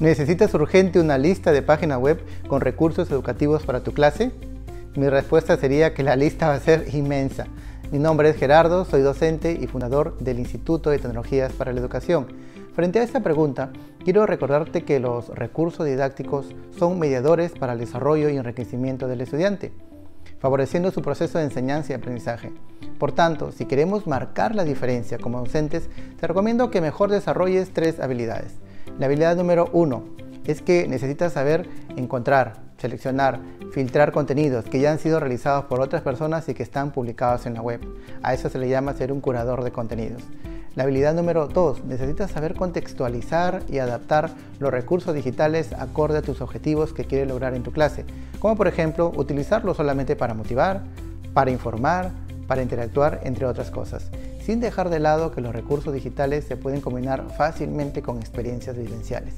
¿Necesitas urgente una lista de páginas web con recursos educativos para tu clase? Mi respuesta sería que la lista va a ser inmensa. Mi nombre es Gerardo, soy docente y fundador del Instituto de Tecnologías para la Educación. Frente a esta pregunta, quiero recordarte que los recursos didácticos son mediadores para el desarrollo y enriquecimiento del estudiante, favoreciendo su proceso de enseñanza y aprendizaje. Por tanto, si queremos marcar la diferencia como docentes, te recomiendo que mejor desarrolles tres habilidades. La habilidad número uno es que necesitas saber encontrar, seleccionar, filtrar contenidos que ya han sido realizados por otras personas y que están publicados en la web. A eso se le llama ser un curador de contenidos. La habilidad número 2. Necesitas saber contextualizar y adaptar los recursos digitales acorde a tus objetivos que quieres lograr en tu clase, como por ejemplo utilizarlo solamente para motivar, para informar, para interactuar, entre otras cosas sin dejar de lado que los recursos digitales se pueden combinar fácilmente con experiencias vivenciales.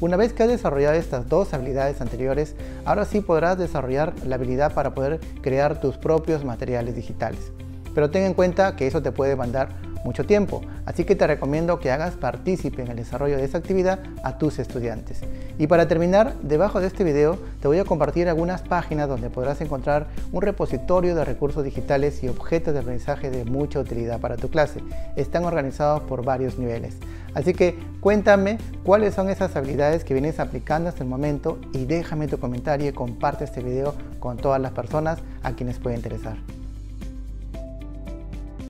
Una vez que has desarrollado estas dos habilidades anteriores, ahora sí podrás desarrollar la habilidad para poder crear tus propios materiales digitales. Pero ten en cuenta que eso te puede mandar mucho tiempo, así que te recomiendo que hagas partícipe en el desarrollo de esa actividad a tus estudiantes. Y para terminar, debajo de este video te voy a compartir algunas páginas donde podrás encontrar un repositorio de recursos digitales y objetos de aprendizaje de mucha utilidad para tu clase. Están organizados por varios niveles. Así que cuéntame cuáles son esas habilidades que vienes aplicando hasta el momento y déjame tu comentario y comparte este video con todas las personas a quienes puede interesar.